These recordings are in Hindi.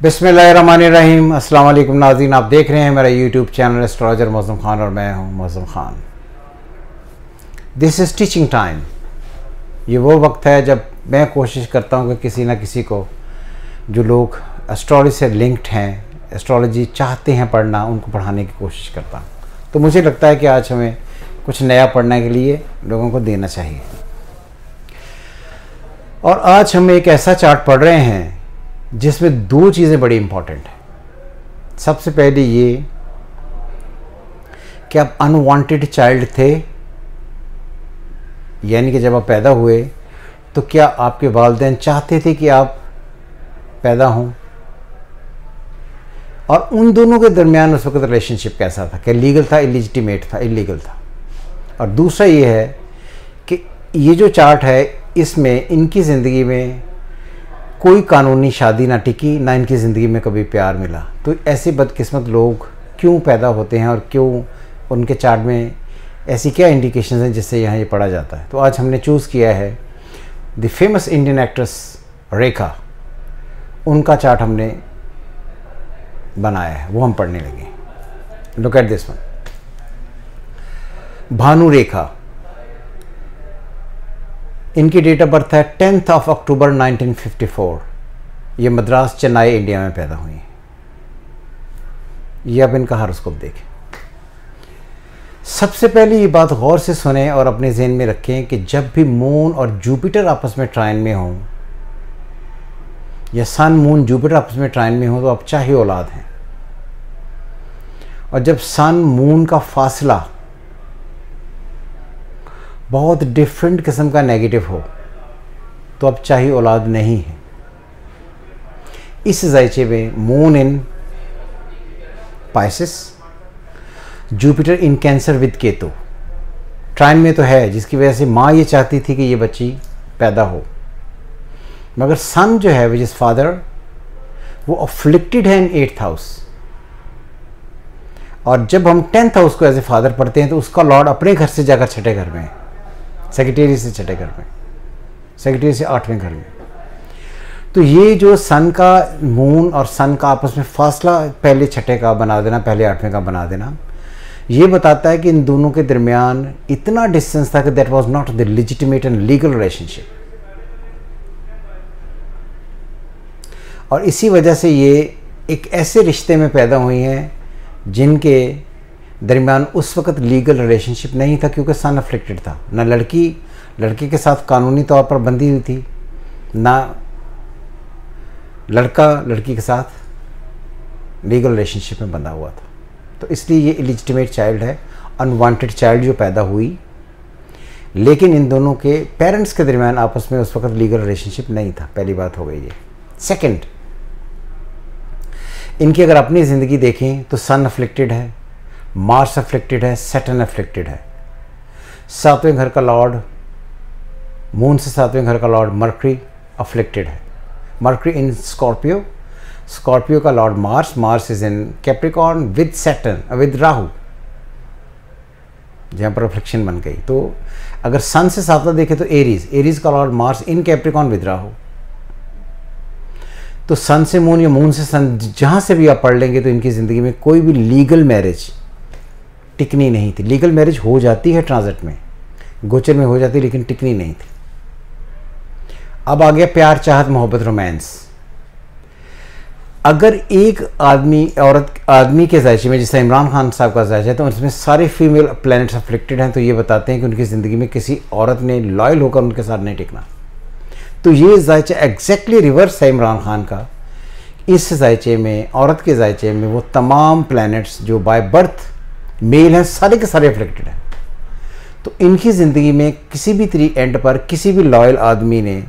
बिसमीम अल्लाम नाजीन आप देख रहे हैं मेरा यूट्यूब चैनल एस्ट्रोलॉजर मौसम खान और मैं हूँ Mausam Khan. This is teaching time ये वो वक्त है जब मैं कोशिश करता हूँ कि किसी ना किसी को जो लोग एस्ट्रोलॉजी से लिंक्ड हैं एस्ट्रोलॉजी चाहते हैं पढ़ना, उनको पढ़ाने की कोशिश करता हूँ। तो मुझे लगता है कि आज हमें कुछ नया पढ़ने के लिए लोगों को देना चाहिए। और आज हम एक ऐसा चार्ट पढ़ रहे हैं जिसमें दो चीज़ें बड़ी इंपॉर्टेंट हैं। सबसे पहले ये कि आप अनवांटेड चाइल्ड थे, यानी कि जब आप पैदा हुए तो क्या आपके वालदेन चाहते थे कि आप पैदा हों? और उन दोनों के दरमियान उस वक्त रिलेशनशिप कैसा था? क्या लीगल था इलिजिटिमेट था इलीगल था? और दूसरा ये है कि ये जो चार्ट है, इसमें इनकी ज़िंदगी में कोई कानूनी शादी ना टिकी, ना इनकी ज़िंदगी में कभी प्यार मिला। तो ऐसे बदकिस्मत लोग क्यों पैदा होते हैं और क्यों उनके चार्ट में ऐसी क्या इंडिकेशन हैं जिससे यहाँ ये पढ़ा जाता है? तो आज हमने चूज़ किया है the famous Indian actress Rekha उनका चार्ट हमने बनाया है, वो हम पढ़ने लगे। Look at this one Bhanu Rekha. इनकी डेट ऑफ़ बर्थ है टेंथ ऑफ़ अक्टूबर 1954 ये मद्रास चेन्नई, इंडिया में पैदा हुई। ये अब इनका हॉरोस्कोप देखें। सबसे पहले ये बात गौर से सुने और अपने जहन में रखें कि जब भी मून और जुपिटर आपस में ट्राइन में हों, या सन मून जुपिटर आपस में ट्राइन में हो तो आप चाहे औलाद हैं। और जब सन मून का फासला बहुत डिफरेंट किस्म का नेगेटिव हो तो अब चाहे औलाद नहीं है। इस जायचे में moon in Pisces Jupiter in Cancer with Ketu trine में तो है, जिसकी वजह से माँ ये चाहती थी कि ये बच्ची पैदा हो। मगर सन जो है विच इज़ फादर वो अफ्लिक्टेड है इन एट्थ हाउस और जब हम टेंथ हाउस को एज ए फादर पढ़ते हैं तो उसका लॉर्ड अपने घर से जाकर छठे घर में है। सेक्रेटरी से छठे घर में सेक्रेटरी से आठवें घर में। तो ये जो सन का मून और सन का आपस में फासला, पहले छठे का बना देना, पहले आठवें का बना देना, ये बताता है कि इन दोनों के दरमियान इतना डिस्टेंस था कि that was not the legitimate and legal relationship और इसी वजह से ये एक ऐसे रिश्ते में पैदा हुई हैं जिनके दरमियान उस वक्त लीगल रिलेशनशिप नहीं था क्योंकि सन अफ्लिक्टेड था। ना लड़की, लड़के के साथ कानूनी तौर पर बंधी हुई थी, ना लड़का, लड़की के साथ लीगल रिलेशनशिप में बंधा हुआ था। तो इसलिए ये इलिजिटिमेट चाइल्ड है अनवांटेड चाइल्ड जो पैदा हुई। लेकिन इन दोनों के पेरेंट्स के दरमियान आपस में उस वक्त लीगल रिलेशनशिप नहीं था। पहली बात हो गई ये। सेकंड इनकी अगर अपनी ज़िंदगी देखें तो सन अफ्लिक्टेड है मार्स अफ्लिक्टेड है सेटन अफ्लिक्टेड है। सातवें घर का लॉर्ड मून से सातवें घर का लॉर्ड मर्करी अफ्लिक्टेड है। मर्करी इन स्कॉर्पियो स्कॉर्पियो का lord Mars Mars is in Capricorn with Saturn with Rahu जहाँ पर अफ्लिक्शन बन गई। तो अगर सन से सातवा देखे तो एरीज एरीज का lord Mars in Capricorn with Rahu तो सन से मून या मून से सन जहाँ से भी आप पढ़ लेंगे तो इनकी ज़िंदगी में कोई भी लीगल मैरिज टिकनी नहीं थी। लीगल मैरिज हो जाती है ट्रांजिट में। गोचर में हो जाती लेकिन टिकनी नहीं थी। अब आ गया प्यार चाहत मोहब्बत रोमांस अगर एक आदमी, औरत, आदमी के जायचे में, जैसे इमरान खान साहब का जायचा है तो उसमें सारे फीमेल प्लैनेट्स अफ्लिक्टेड हैं तो ये बताते हैं कि उनकी ज़िंदगी में किसी औरत ने लॉयल होकर उनके साथ नहीं टिकना। तो ये जायचा एग्जैक्टली रिवर्स है इमरान खान का। इस जायचे में, औरत के जायचे में वो तमाम प्लैनेट्स जो बाय बर्थ मेल हैं, सारे के सारे अफ्लेक्टेड हैं। तो इनकी ज़िंदगी में किसी भी तरी एंड पर किसी भी लॉयल आदमी ने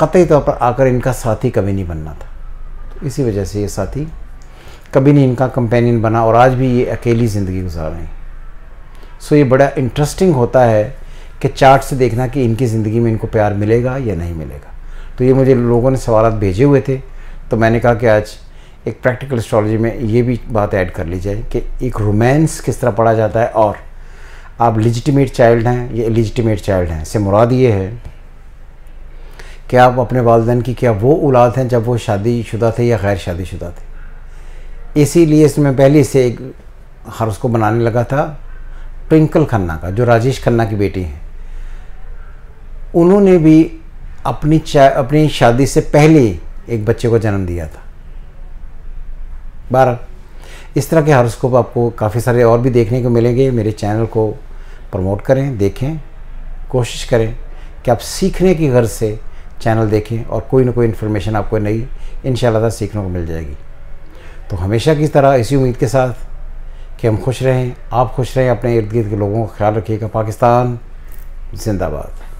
कतई तौर पर आकर इनका साथी कभी नहीं बनना था। तो इसी वजह से ये साथी कभी नहीं इनका कंपेनियन बना और आज भी ये अकेली ज़िंदगी गुजार रहे हैं। सो ये बड़ा इंटरेस्टिंग होता है कि चार्ट से देखना कि इनकी ज़िंदगी में इनको प्यार मिलेगा या नहीं मिलेगा। तो ये मुझे लोगों ने सवाल भेजे हुए थे तो मैंने कहा कि आज एक प्रैक्टिकल एस्ट्रोलॉजी में ये भी बात ऐड कर ली जाए कि एक रोमांस किस तरह पढ़ा जाता है और आप लिजिटिमेट चाइल्ड हैं, या लिजिटिमेट चाइल्ड हैं। इससे मुराद ये है कि आप अपने वालदेन की क्या वो औलाद हैं जब वो शादीशुदा थे या गैर शादीशुदा थे। इसीलिए इसमें पहले से एक हर उसको बनाने लगा था ट्विंकल खन्ना का, जो राजेश खन्ना की बेटी हैं। उन्होंने भी अपनी अपनी शादी से पहले एक बच्चे को जन्म दिया था। बारह इस तरह के हारोस्कोप आपको काफ़ी सारे और भी देखने को मिलेंगे। मेरे चैनल को प्रमोट करें, देखें, कोशिश करें कि आप सीखने की गर्ज से चैनल देखें और कोई ना कोई इन्फॉर्मेशन आपको नई इन सीखने को मिल जाएगी। तो हमेशा की तरह इसी उम्मीद के साथ कि हम खुश रहें, आप खुश रहें, अपने इर्द गिर्द के लोगों का ख्याल रखिएगा। पाकिस्तान, जिंदाबाद।